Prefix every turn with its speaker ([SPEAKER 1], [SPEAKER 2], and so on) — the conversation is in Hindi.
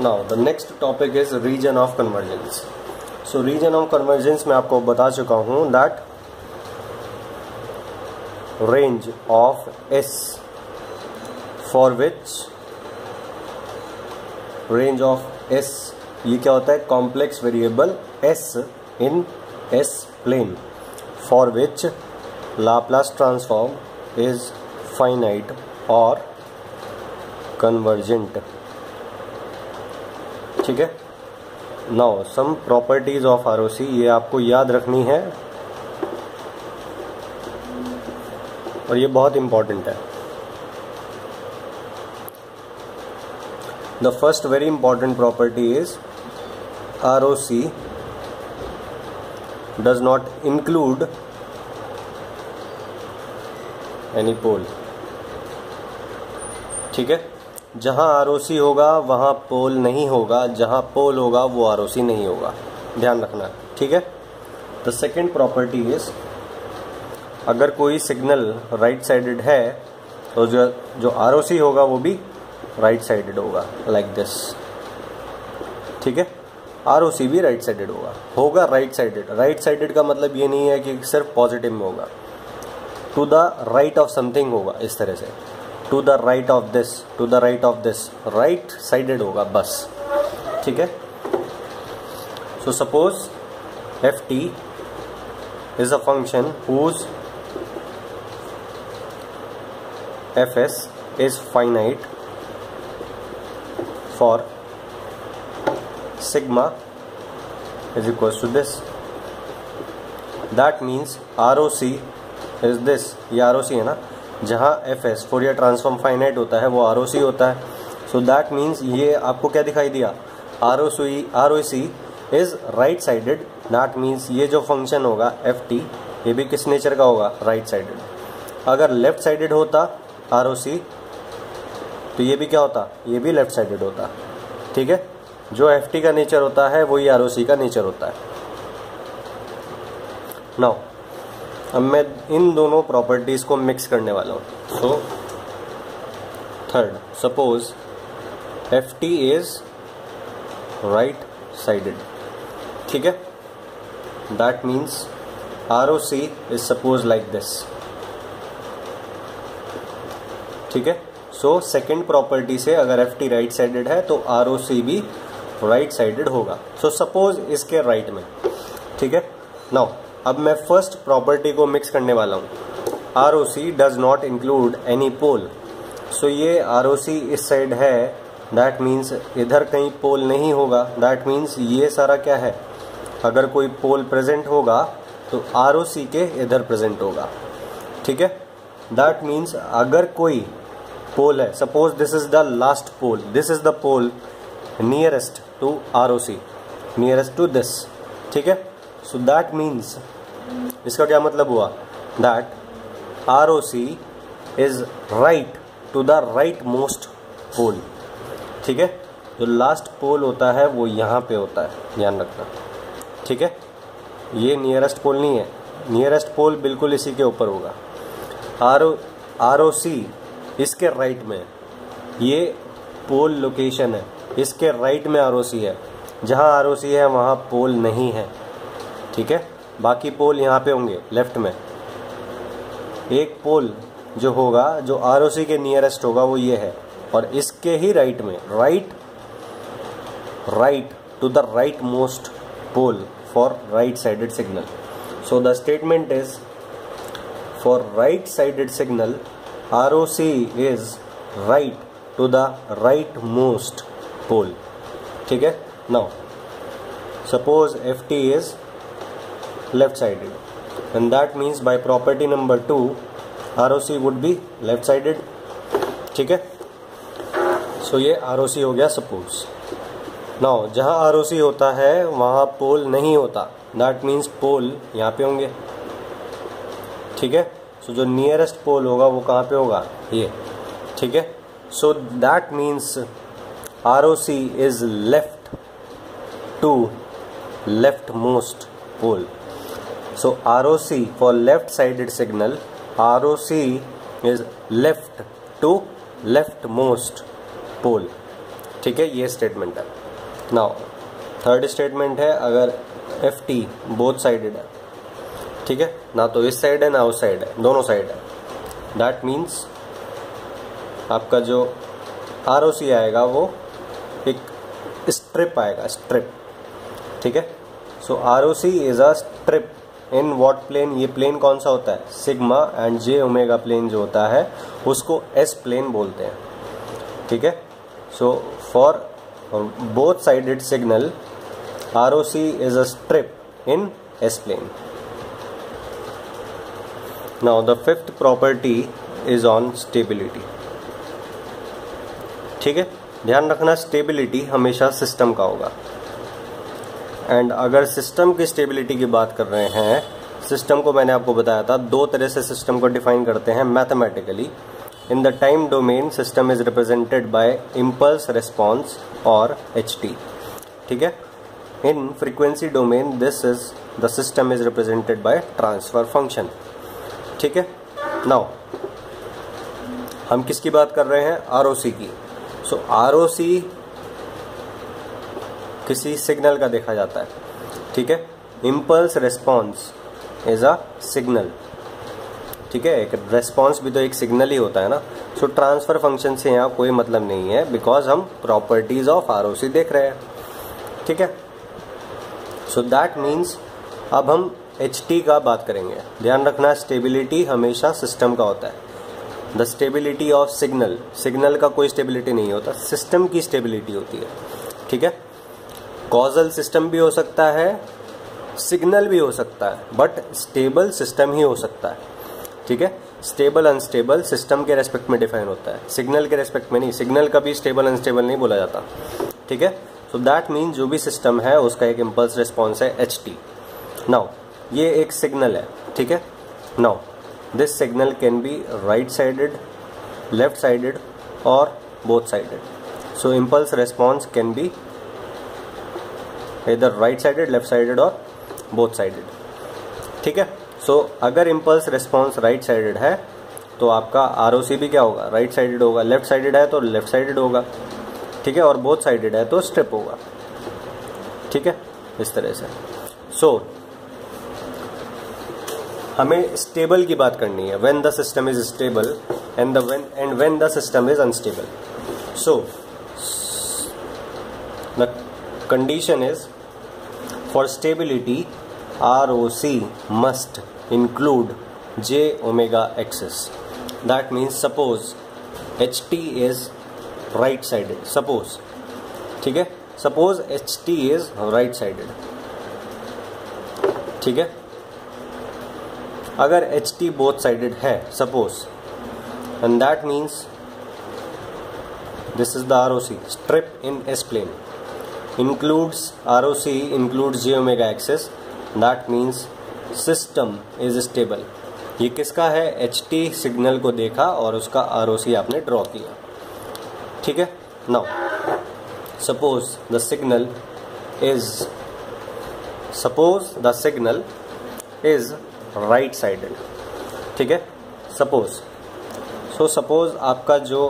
[SPEAKER 1] Now the next topic is region of convergence so region of convergence मैं आपको बता चुका हूँ that range of s for which range of s ये क्या होता है? Complex variable s in s plane for which Laplace transform is finite और कन्वर्जेंट ठीक है? Now some properties of ROC ये आपको याद रखनी है। और ये बहुत इंपॉर्टेंट है। The first very important property is R O C does not include any pole ठीक है? जहाँ आर होगा, वहाँ पोल नहीं होगा, जहाँ पोल होगा, वो आरओसी नहीं होगा। ध्यान रखना, ठीक है? द सेकेंड प्रॉपर्टी इज़ अगर कोई सिग्नल राइट साइडेड है तो जो जो आरओसी होगा, वो भी राइट साइडेड होगा लाइक दिस ठीक है? आरओसी भी राइट साइडेड होगा। होगा राइट साइडेड राइट साइडेड का मतलब ये नहीं है कि सिर्फ़ पॉजिटिव में होगा। To the right of something होगा, इस तरह से। To the right of this to the right of this right sided होगा बस ठीक है? So suppose f t is a function whose f s is finite for sigma is sigma is equals to this. That means ROC is this. ये ROC है ना? जहाँ f s Fourier transform finite होता है, वो आर ओ सी होता है। सो दैट मीन्स ये आपको क्या दिखाई दिया? R O C R O C is right sided that means ये जो फ़ंक्शन होगा एफ़ टी ये भी किस नेचर का होगा? राइट साइडेड अगर लेफ़्ट साइडेड होता आर ओ सी तो ये भी क्या होता? ये भी लेफ़्ट साइडेड होता। ठीक है? जो एफ़ टी का नेचर होता है, वही आर ओ सी का नेचर होता है। नाउ अब मैं इन दोनों प्रॉपर्टीज़ को मिक्स करने वाला हूँ। So third suppose f t is right sided ठीक है? That means R O C is suppose like this ठीक है? सो सेकेंड प्रॉपर्टी से अगर एफ़ टी राइट साइडेड है तो आर ओ सी भी राइट साइडेड होगा। सो so, सपोज़ इसके राइट right में ठीक है? नाउ अब मैं फ़र्स्ट प्रॉपर्टी को मिक्स करने वाला हूँ। R O C does not include any pole so ये आर ओ सी इस साइड है। दैट मीन्स इधर कहीं पोल नहीं होगा। दैट मीन्स ये सारा क्या है? अगर कोई पोल प्रेजेंट होगा तो आर ओ सी के इधर प्रेजेंट होगा। ठीक है? दैट मीन्स अगर कोई पोल है suppose this is the last pole this is the pole nearest to R O C nearest to this ठीक है? सो दैट मीन्स इसका क्या मतलब हुआ? That R O C is right to the rightmost pole ठीक है? जो लास्ट पोल होता है, वो यहाँ पे होता है, ध्यान रखना। ठीक है? ये नियरेस्ट पोल नहीं है। नियरेस्ट पोल बिल्कुल इसी के ऊपर होगा। R O R O C इसके राइट में ये पोल लोकेशन है। इसके राइट में आर ओ सी है। जहाँ आर ओ सी है, वहाँ पोल नहीं है। ठीक है? बाकी पोल यहाँ पे होंगे लेफ़्ट में। एक पोल जो होगा, जो आरओसी के नियरेस्ट होगा, वो ये है। और इसके ही राइट में right right to the rightmost pole for right sided signal so the statement is for right sided signal R O C is right to the rightmost pole ठीक है? Now suppose f t is left sided and that means by property number 2 ROC would be left sided. ठीक है? सो ये ROC हो गया सपोज़ नाउ जहाँ ROC होता है, वहाँ पोल नहीं होता. दैट मीन्स पोल यहाँ पे होंगे. ठीक है? सो जो नियरेस्ट पोल होगा, वो कहाँ पे होगा? ये. ठीक है? So that means R O C is left to leftmost pole So ROC for left sided signal ROC is left to leftmost pole. ठीक है, ये स्टेटमेंट है। नाउ थर्ड स्टेटमेंट है, अगर एफ़ टी बोथ साइडेड है। ठीक है, ना तो इस साइड है, ना उस साइड है। दोनों साइड है। दैट मीन्स आपका जो आर ओ सी आएगा, वो एक स्ट्रिप आएगा स्ट्रिप ठीक है? So R O C is a strip in what plane ये प्लेन कौन सा होता है? Sigma and j omega plane जो होता है, उसको एस प्लेन बोलते हैं। ठीक है? So for both sided signal R O C is a strip in s plane now the fifth property is on stability ठीक है? ध्यान रखना स्टेबिलिटी हमेशा सिस्टम का होगा। एंड अगर सिस्टम की स्टेबिलिटी की बात कर रहे हैं सिस्टम को मैंने आपको बताया था, दो तरह से सिस्टम को डिफाइन करते हैं mathematically in the time domain system is represented by impulse response और एचटी ठीक है? In frequency domain this is the system is represented by transfer function ठीक है? नाउ हम किसकी बात कर रहे हैं? आरओसी की. सो आरओसी किसी सिग्नल का देखा जाता है, ठीक है? Impulse response is a signal ठीक है? एक रेस्पॉन्स भी तो एक सिग्नल ही होता है ना? सो ट्रांसफ़र फ़ंक्शन से यहाँ कोई मतलब नहीं है बिकॉज़ हम प्रॉपर्टीज़ ऑफ़ आरओसी देख रहे हैं, ठीक है? सो दैट मीन्स अब हम एचटी का बात करेंगे। ध्यान रखना स्टेबिलिटी हमेशा सिस्टम का होता है। The stability of signal signal का कोई स्टेबिलिटी नहीं होता सिस्टम की स्टेबिलिटी होती है, ठीक है? कॉजल सिस्टम भी हो सकता है, सिग्नल भी हो सकता है बट स्टेबल सिस्टम ही हो सकता है। ठीक है? स्टेबल अनस्टेबल सिस्टम के रेस्पेक्ट में डिफाइन होता है। सिग्नल के रेस्पेक्ट में नहीं। सिग्नल कभी स्टेबल अनस्टेबल नहीं बोला जाता। ठीक है? सो दैट मीन जो भी सिस्टम है, उसका एक इम्पल्स रिस्पॉन्स है एच टी नाउ ये एक सिग्नल है। ठीक है? Now this signal can be right sided left sided और both sided so impulse response can be इधर राइट साइडेड लेफ़्ट साइडेड और बोथ साइडेड ठीक है? सो अगर इम्पल्स रिस्पॉन्स राइट साइडेड है तो आपका आरओसी भी क्या होगा? राइट साइडेड होगा। लेफ़्ट साइडेड है तो लेफ़्ट साइडेड होगा। ठीक है? और बोथ साइडेड है तो स्ट्रिप होगा। ठीक है? इस तरह से। सो so, हमें स्टेबल की बात करनी है। When the system is stable and when and when the system is unstable so the condition is for stability R O C must include j omega axis that means suppose h t is right sided suppose ठीक है? Suppose h t is right sided ठीक है? अगर एच टी बोथ साइडेड है suppose and that means this is the R O C strip in s plane includes ROC includes j omega axis. That means system is stable. ये किसका है? एच टी सिग्नल को देखा और उसका आर ओ सी आपने ड्रॉ किया। ठीक है? Now suppose the signal is suppose the signal is right sided ठीक है? सपोज़ सो सपोज़ आपका जो